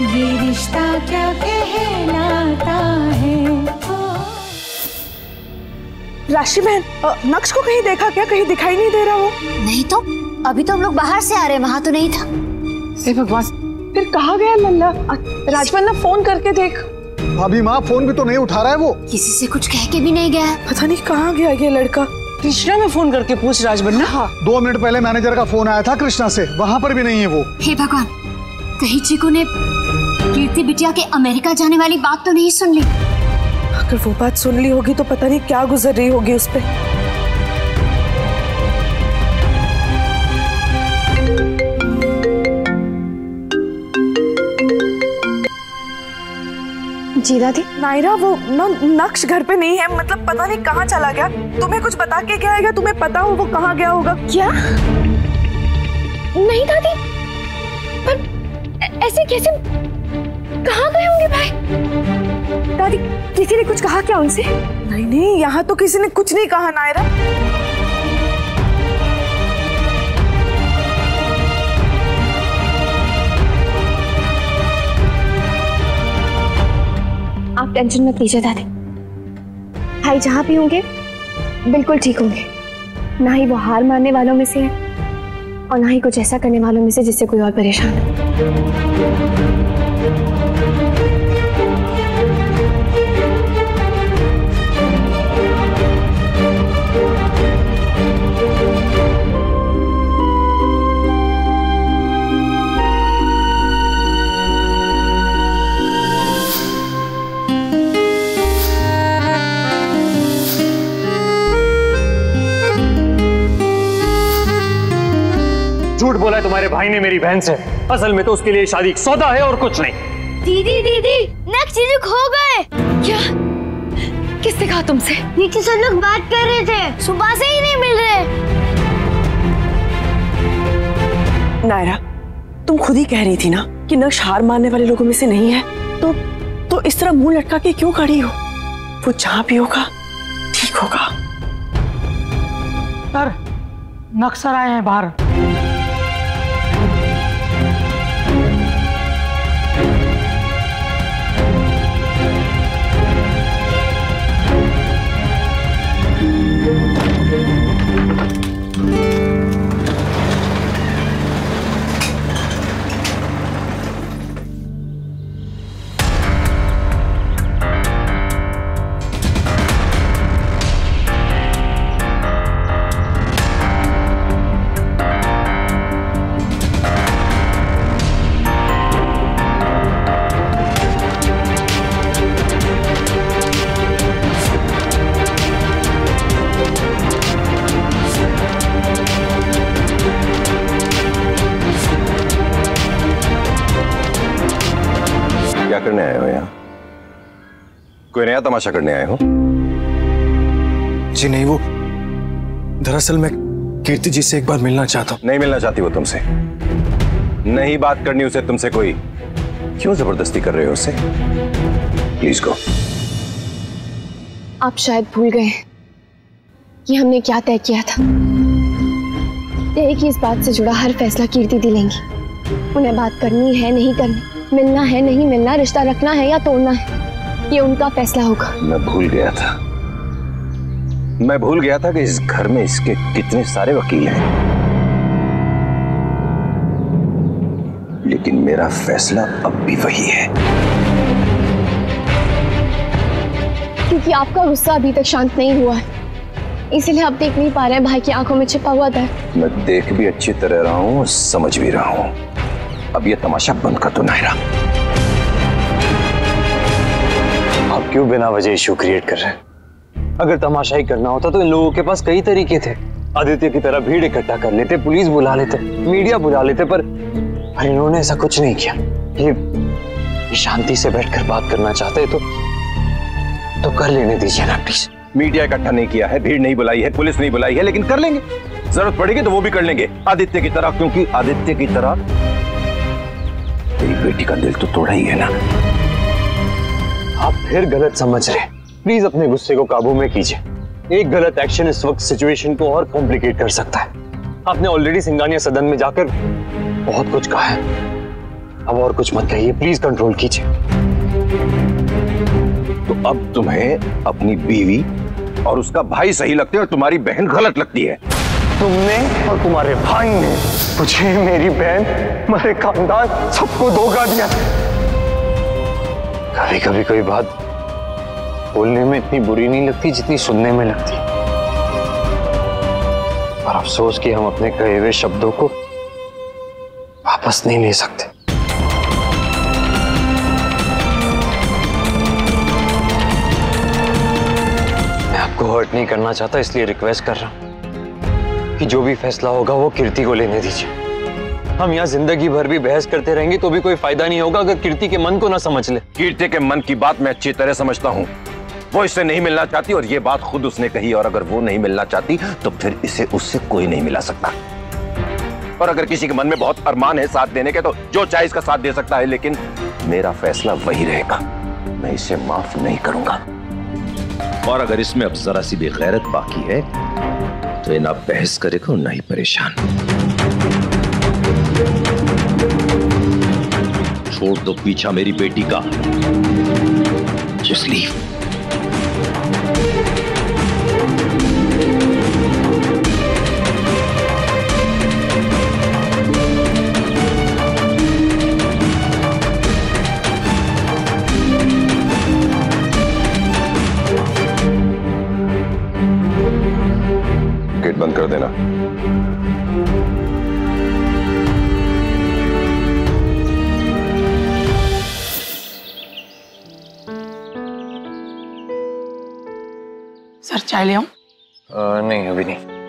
ये रिश्ता क्या कहलाता है? राशि बहन नक्श को कहीं देखा क्या? कहीं दिखाई नहीं दे रहा वो? नहीं तो अभी तो हम लोग बाहर से आ रहे हैं वहाँ तो नहीं था। हे भगवान फिर कहाँ गया लल्ला? राजवन्ना फ़ोन करके देख। भाभी माँ फ़ोन भी तो नहीं उठा रहा है वो। किसी से कुछ कह के भी नहीं गया। पता नहीं कहाँ गया ये लड़का। कृष्णा में फ़ोन करके पूछ राजबन्ना हाँ। दो मिनट पहले मैनेजर का फ़ोन आया था कृष्णा से वहाँ पर भी नहीं है वो। हे भगवान कहीं चीकू ने कीर्ति बिटिया के अमेरिका जाने वाली बात तो नहीं सुन ली। अगर वो बात सुन ली होगी तो पता नहीं क्या गुजर रही होगी उस पर जी दादी नायरा वो न, नक्श घर पे नहीं है मतलब पता नहीं कहाँ चला गया। तुम्हें कुछ बता के गया है तुम्हें पता हो वो कहाँ गया होगा? क्या? नहीं दादी पर ऐसे कैसे कहाँ गए होंगे भाई? दादी किसी ने कुछ कहा क्या उनसे? नहीं नहीं यहाँ तो किसी ने कुछ नहीं कहा नायरा। आप टेंशन मत लीजिए दादी। भाई जहाँ भी होंगे बिल्कुल ठीक होंगे। ना ही वो हार मानने वालों में से है और ना ही कुछ ऐसा करने वालों में से जिससे कोई और परेशान हो। झूठ बोला है तुम्हारे भाई ने मेरी बहन से। असल में तो उसके लिए शादी सौदा है और कुछ नहीं। दीदी दीदी नेक्स्ट चीज़ खो गए। क्या? किसने कहा तुमसे? नीचे सब लोग बात कर रहे थे। सुबह से ही नहीं मिल रहे। नायरा तुम खुद ही कह रही थी ना कि नक्श हार मानने वाले लोगों में से नहीं है। तो तो इस तरह मुँह लटका के क्यों खड़ी हो? वो जहाँ भी होगा ठीक होगा। सर नक्सर आए हैं बाहर। कोई नया तमाशा करने आए हो? जी नहीं वो दरअसल मैं कीर्ति जी से एक बार मिलना चाहता हूँ। नहीं मिलना चाहती वो तुमसे। नहीं बात करनी उसे तुमसे कोई। क्यों ज़बरदस्ती कर रहे हो उससे प्लीज़ गो आप शायद भूल गए कि हमने क्या तय किया था। तय की इस बात से जुड़ा हर फैसला कीर्ति दी लेंगी। उन्हें बात करनी है नहीं करनी। मिलना है नहीं मिलना रिश्ता रखना है या तोड़ना है। ये उनका फैसला होगा। मैं भूल गया था। मैं भूल गया था कि इस घर में इसके कितने सारे वकील हैं। लेकिन मेरा फैसला अब भी वही है। क्योंकि आपका गुस्सा अभी तक शांत नहीं हुआ है। इसीलिए आप देख नहीं पा रहे हैं भाई की आँखों में छिपा हुआ दर्द। मैं देख भी अच्छी तरह रहा हूँ समझ भी रहा हूँ। अब ये तमाशा बंद कर दो नायरा। क्यों बिना वजह इशू क्रिएट कर रहे अगर तमाशा ही करना होता तो इन लोगों के पास कई तरीके थे। आदित्य की तरह भीड़ इकट्ठा कर लेते, पुलिस बुला लेते मीडिया बुला लेते, पर पर इन्होंने ऐसा कुछ नहीं किया। ये शांति से बैठकर बात करना चाहते तो तो कर लेने दीजिए ना प्लीज़ मीडिया इकट्ठा नहीं किया है, भीड़ नहीं बुलाई है, पुलिस नहीं बुलाई है, लेकिन कर लेंगे। ज़रूरत पड़ेगी तो वो भी कर लेंगे। आदित्य की तरह, क्योंकि आदित्य की तरह तेरी बेटी का दिल तो तोड़ा ही है ना। आप फिर गलत समझ रहे प्लीज़ अपने गुस्से को काबू में कीजिए। एक गलत एक्शन इस वक्त सिचुएशन को और कॉम्प्लिकेट कर सकता है। आपने ऑलरेडी सिंगानिया सदन में जाकर बहुत कुछ कहा है। अब और कुछ मत कहिए प्लीज़ कंट्रोल कीजिए। तो अब तुम्हें अपनी बीवी और उसका भाई सही लगते हैं और तुम्हारी बहन गलत लगती है। तुमने और तुम्हारे भाई ने मुझे मेरी बहन मेरे खानदान सबको धोखा दिया। कभी कभी कोई बात बोलने में इतनी बुरी नहीं लगती जितनी सुनने में लगती। पर अफसोस कि हम अपने कहे हुए शब्दों को वापस नहीं ले सकते। मैं आपको हर्ट नहीं करना चाहता, इसलिए रिक्वेस्ट कर रहा हूँ कि जो भी फैसला होगा वो कीर्ति को लेने दीजिए। हम यहाँ ज़िंदगी भर भी बहस करते रहेंगे तो भी कोई फ़ायदा नहीं होगा अगर कीर्ति के मन को ना समझ ले। कीर्ति के मन की बात मैं अच्छी तरह समझता हूँ। वो इससे नहीं मिलना चाहती और ये बात खुद उसने कही और अगर वो नहीं मिलना चाहती तो फिर इसे उससे कोई नहीं मिला सकता। और अगर किसी के मन में बहुत अरमान है साथ देने के तो जो चाहे इसका साथ दे सकता है, लेकिन मेरा फैसला वही रहेगा। मैं इसे माफ़ नहीं करूँगा। और अगर इसमें अब जरा सी भी गैरत बाकी है तो ना बहस करेगा और ना ही परेशान। छोड़ दो पीछा मेरी बेटी का। जस्ट गेट बंद कर देना। चाय ले आऊँ? नहीं अभी नहीं।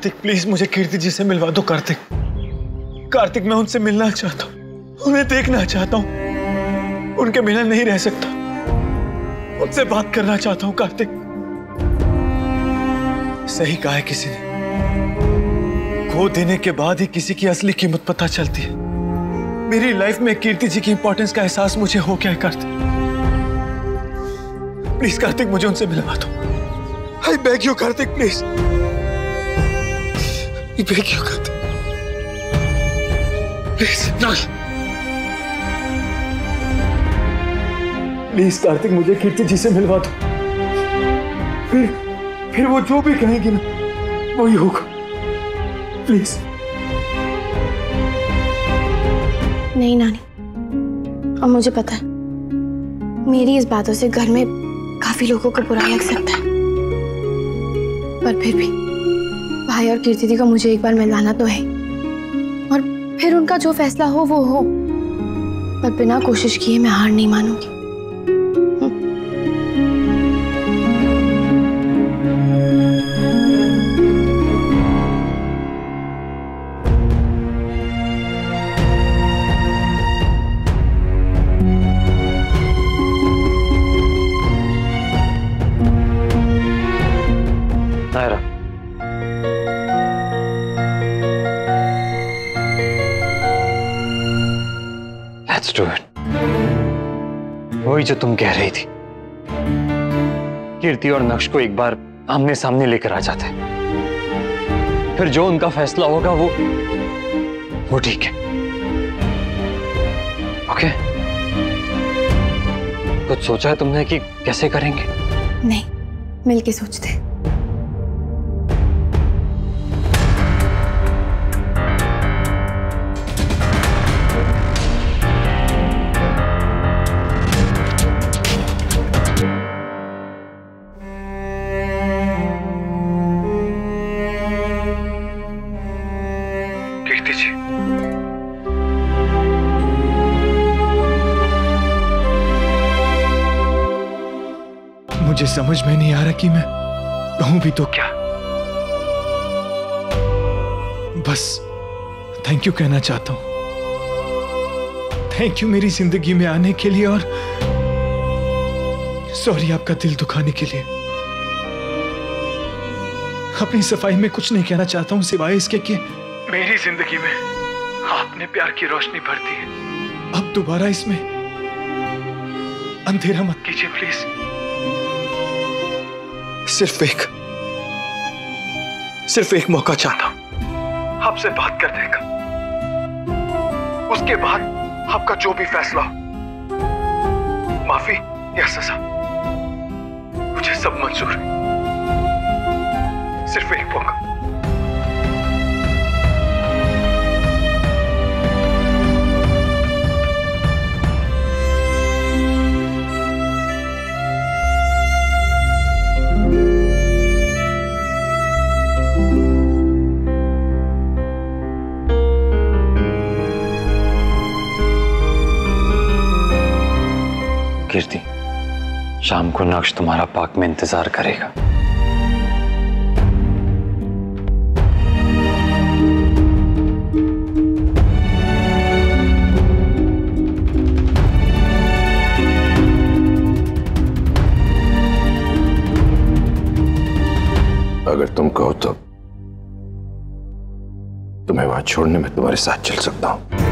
कार्तिक प्लीज़ मुझे कीर्ति जी से मिलवा दो कार्तिक। कार्तिक, मैं उनसे मिलना चाहता हूँ। उन्हें देखना चाहता हूँ। उनके बिना नहीं रह सकता। उनसे बात करना चाहता हूँ, कार्तिक। सही कहा है किसी ने। खो देने के बाद ही किसी की असली कीमत पता चलती है। मेरी लाइफ में कीर्ति जी की इंपॉर्टेंस का एहसास मुझे हो गया है, कार्तिक। प्लीज़ कार्तिक, मुझे उनसे मिलवा दो। I beg you Karthik please Beg you, Karthik. Please. No. Please Karthik मुझे कीर्ति जी से मिलवा दो फिर फिर वो जो भी कहेंगी ना वही होगा प्लीज़ नहीं नानी और मुझे पता है मेरी इस बातों से घर में काफ़ी लोगों को बुरा लग सकता है पर फिर भी भाई और कीर्ति दी को मुझे एक बार मिलवाना तो है। और फिर उनका जो फैसला हो, वो हो। पर बिना कोशिश किए मैं हार नहीं मानूँगी। लेट्स डू वही जो तुम कह रही थी। कीर्ति और नक्श को एक बार आमने सामने लेकर आ जाते। फिर जो उनका फैसला होगा वो वो ठीक है। ओके? कुछ सोचा है तुमने कि कैसे करेंगे? नहीं, मिलके सोचते। मुझे समझ में नहीं आ रहा कि मैं कहूँ भी तो क्या। बस थैंक यू कहना चाहता हूँ। थैंक यू मेरी ज़िंदगी में आने के लिए और सॉरी आपका दिल दुखाने के लिए। अपनी सफ़ाई में कुछ नहीं कहना चाहता हूँ, सिवाय इसके कि मेरी ज़िंदगी में आपने प्यार की रोशनी भर दी है। अब दोबारा इसमें अंधेरा मत कीजिए प्लीज़ सिर्फ़ एक सिर्फ़ एक मौका चाहता हूँ। आपसे बात करने का उसके बाद आपका जो भी फैसला हो, माफ़ी या सजा, मुझे सब मंजूर है। सिर्फ़ एक मौका। शाम को नक्श तुम्हारा पार्क में इंतज़ार करेगा। अगर तुम कहो तो तुम्हें वहाँ छोड़ने में तुम्हारे साथ चल सकता हूँ।